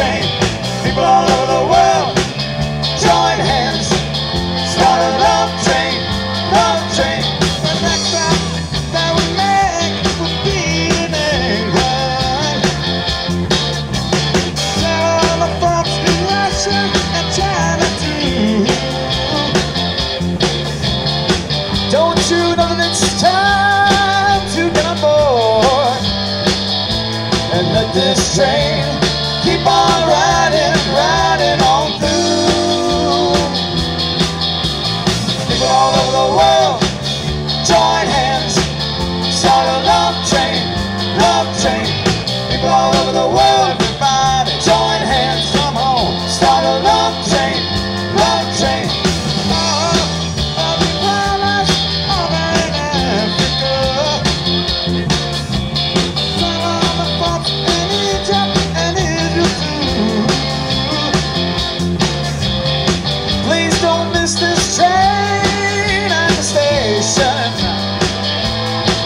say. people all over the world. Goodbye join hands, come home, start a love chain, love chain. Please don't miss this train at the station.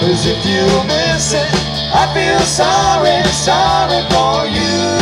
Cause if you miss it I feel sorry, sorry for you.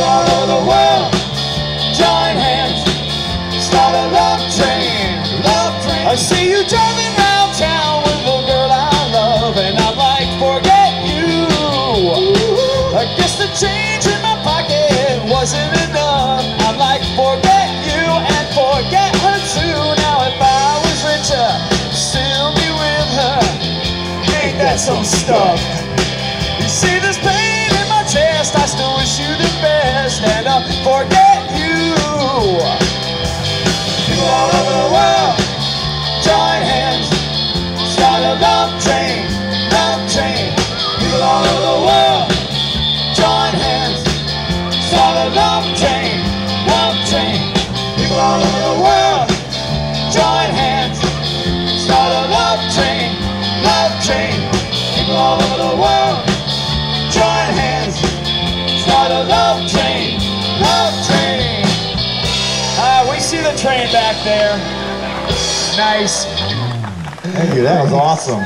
All over the world, join hands, start a love train, love train. I see you driving round town with the girl I love, and I'm like, forget you. I guess the change in my pocket wasn't enough. I'm like, forget you and forget her too. Now if I was richer, still be with her. Ain't that some stuff? You see this pain in my chest, I still wish you the forget you. People all over the world, join hands, start a love train, love train. People all over the world, join hands, start a love train, love train. People all over the world, join hands, start a love train, love train. See the train back there. Nice. Thank you. That was awesome.